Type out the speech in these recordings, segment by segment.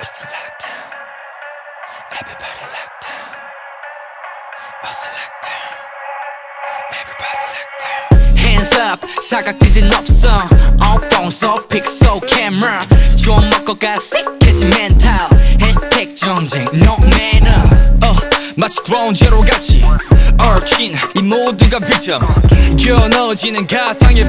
It's a lockdown. Everybody locked down. Also locked down. Everybody locked down. Hands up, 사각지진 없어. 어뽕서 픽소 camera. 좀 먹고 가 sick해진 멘탈. Hashtag 정쟁, no manner. 어, 마치 ground zero 같이. 얽힌 이 모두가 victim. 겨눠지는 가상의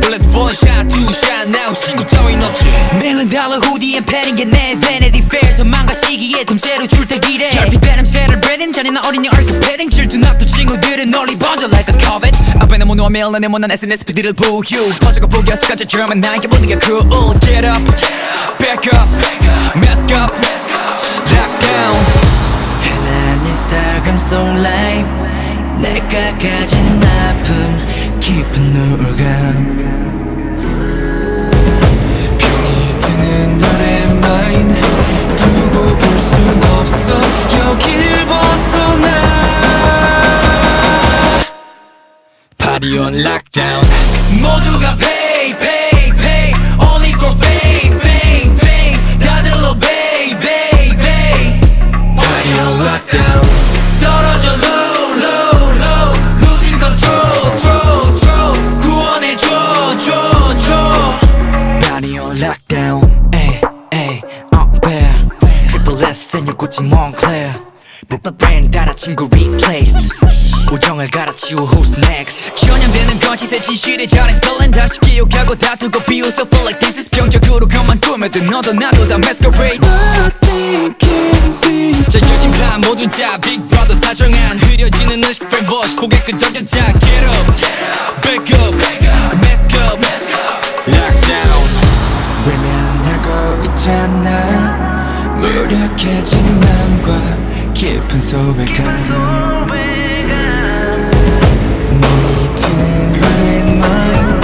shot, two shot. now 신고 따윈 없지. 밀린 달러 후디엔 패는 게내 vanity fair. 소망과 시기에 틈새로 출퇴기래. 결핍 배냄새를 breathing. 잔인한 어린이 얼큰 패딩. 질투났던 친구들은 널리 번져 like a covet. 앞에 너무 누워 내 못난 SNS 피드를 보유. 퍼져가 포기했을까지 드라마 나에게 모든 게 cruel. Get up, back up, mask up, 속 라이브. 내가 가진 아픔, 깊은 우울감. 병이 드는 너의 마인 두고 볼순 없어 여길 벗어나 Party on lockdown 모두가 Triple S and your Gucci Moncler 브랜드 따라 친구 replaced 우정을 갈아치워 who's next 전염되는 거짓의 진실에 전해 stolen 다시 기억하고 다투고 비웃어 feel like this is 병적으로 그만 꾸며도 너도 나도 다 masquerade 자 요즘 반 모두 다 Big Brother 사정한 흐려지는 의식 brainwash 고개 끄덕여자 Get up, back 무력해진 맘과 깊은 소외감. 몸이 트는 running mind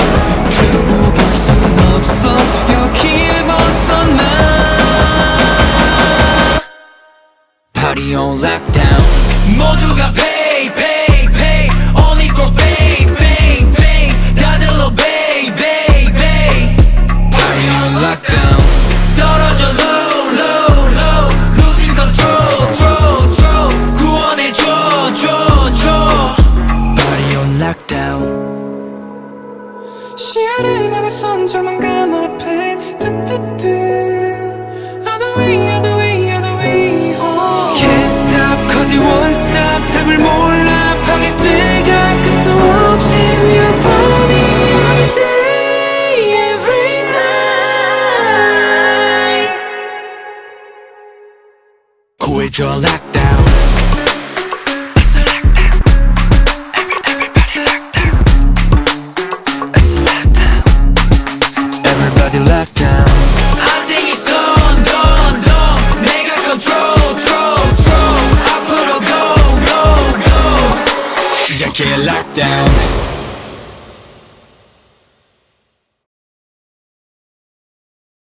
두고 볼순 없어. 여길 벗어나. Party on lockdown. 모두가 구해줘 lockdown It's a lockdown Every, Everybody lockdown It's a lockdown Everybody lockdown I think it's done done done 내가 control control control 앞으로 go go go 시작해 lockdown